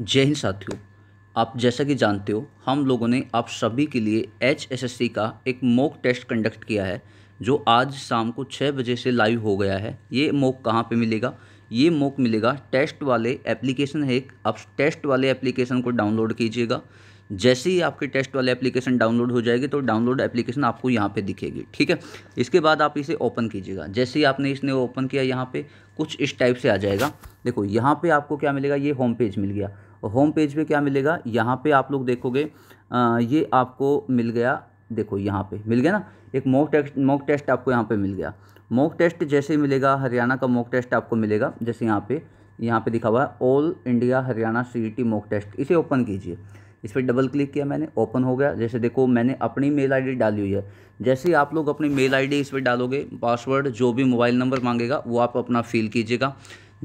जय हिंद साथियों। आप जैसा कि जानते हो, हम लोगों ने आप सभी के लिए एच एस एस सी का एक मॉक टेस्ट कंडक्ट किया है, जो आज शाम को छः बजे से लाइव हो गया है। ये मॉक कहाँ पे मिलेगा? ये मॉक मिलेगा टेस्ट वाले एप्लीकेशन है एक। आप टेस्ट वाले एप्लीकेशन को डाउनलोड कीजिएगा। जैसे ही आपके टेस्ट वाले एप्लीकेशन डाउनलोड हो जाएगी तो डाउनलोड एप्लीकेशन आपको यहाँ पे दिखेगी, ठीक है? इसके बाद आप इसे ओपन कीजिएगा। जैसे ही आपने इसने ओपन किया यहाँ पे, कुछ इस टाइप से आ जाएगा। देखो, यहाँ पे आपको क्या मिलेगा? ये होम पेज मिल गया। होम पेज पे क्या मिलेगा? यहाँ पे आप लोग देखोगे आ, ये आपको मिल गया देखो यहाँ पे मिल गया ना? एक मॉक टेस्ट मॉक टेस्ट आपको यहाँ पे मिल गया। मॉक टेस्ट जैसे मिलेगा हरियाणा का मॉक टेस्ट आपको मिलेगा जैसे यहाँ पे यहाँ पे दिखा हुआ है all India Haryana C mock test इसे ओपन कीजिए। इस पर डबल क्लिक किया मैंने ओपन हो गया। जैसे देखो मैंने अपनी मेल आईडी डाली हुई है। जैसे ही आप लोग अपनी मेल आईडी इस पर डालोगे पासवर्ड जो भी मोबाइल नंबर मांगेगा वो आप अपना फिल कीजिएगा।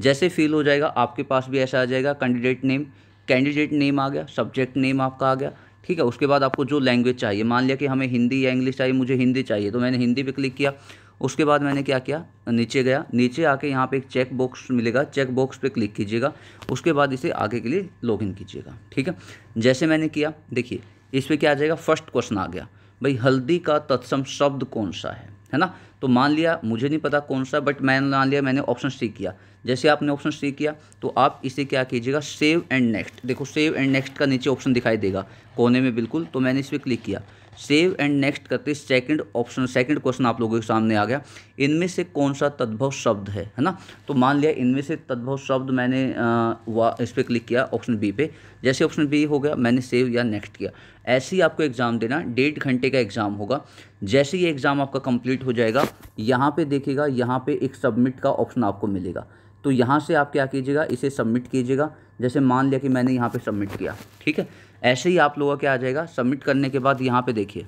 जैसे फिल हो जाएगा आपके पास भी ऐसा आ जाएगा कैंडिडेट नेम कैंडिडेट नेम आ गया सब्जेक्ट नेम आपका आ गया, ठीक है? उसके बाद आपको जो लैंग्वेज चाहिए, मान लिया कि हमें हिंदी या इंग्लिश चाहिए, मुझे हिंदी चाहिए तो मैंने हिंदी पे क्लिक किया, उसके बाद मैंने क्या किया? नीचे गया, नीचे आके यहाँ पे एक चेक बॉक्स मिलेगा चेक बॉक्स पे क्लिक कीजिएगा, उसके बाद इसे आगे के लिए लॉगिन कीजिएगा, ठीक है? जैसे मैंने किया, देखिए, इस पर क्या आ जाएगा? फ़र्स्ट क्वेश्चन आ गया, भाई हल्दी का तत्सम शब्द कौन सा है? है ना? तो मान लिया, मुझे नहीं पता कौन सा बट मैंने मान लिया, मैंने ऑप्शन सी किया। जैसे आपने ऑप्शन सी किया तो आप इसे क्या कीजिएगा? सेव एंड नेक्स्ट देखो सेव एंड नेक्स्ट का नीचे ऑप्शन दिखाई देगा। कोने में बिल्कुल तो मैंने इस पर क्लिक किया। सेव एंड नेक्स्ट करते सेकंड ऑप्शन सेकंड क्वेश्चन आप लोगों के सामने आ गया। इनमें से कौन सा तद्भव शब्द है है ना? तो मान लिया इनमें से तद्भव शब्द मैंने आ, इस पर क्लिक किया ऑप्शन बी पे। जैसे ऑप्शन बी हो गया मैंने सेव या नेक्स्ट किया। ऐसे ही आपको एग्ज़ाम देना डेढ़ घंटे का एग्ज़ाम होगा। जैसे ही एग्ज़ाम आपका कंप्लीट हो जाएगा यहाँ पे देखिएगा यहाँ पे एक सबमिट का ऑप्शन आपको मिलेगा। तो यहाँ से आप क्या कीजिएगा, इसे सबमिट कीजिएगा। जैसे मान लिया कि मैंने यहाँ पे सबमिट किया, ठीक है? ऐसे ही आप लोगों का क्या आ जाएगा सबमिट करने के बाद यहाँ पे देखिए,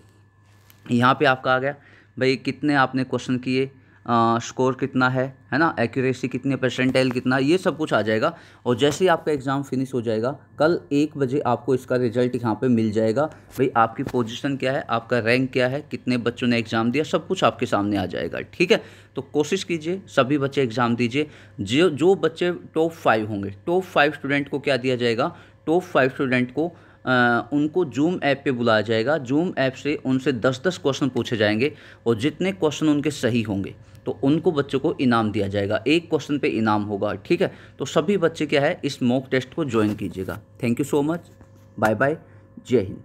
यहाँ पे आपका आ गया, भाई कितने आपने क्वेश्चन किए स्कोर कितना है है ना? एक्यूरेसी कितनी परसेंटाइल कितना ये सब कुछ आ जाएगा। और जैसे ही आपका एग्ज़ाम फिनिश हो जाएगा, कल एक बजे आपको इसका रिज़ल्ट यहाँ पे मिल जाएगा। भाई, आपकी पोजीशन क्या है? आपका रैंक क्या है? कितने बच्चों ने एग्ज़ाम दिया? सब कुछ आपके सामने आ जाएगा, ठीक है? तो कोशिश कीजिए, सभी बच्चे एग्ज़ाम दीजिए। जो जो बच्चे टॉप फाइव होंगे टॉप फाइव स्टूडेंट को क्या दिया जाएगा? टॉप फाइव स्टूडेंट को उनको जूम ऐप पे बुलाया जाएगा। जूम ऐप से उनसे दस दस क्वेश्चन पूछे जाएँगे और जितने क्वेश्चन उनके सही होंगे तो उनको बच्चों को इनाम दिया जाएगा। एक क्वेश्चन पे इनाम होगा, ठीक है? तो सभी बच्चे क्या है, इस मॉक टेस्ट को ज्वाइन कीजिएगा। Thank you so much bye bye जय हिंद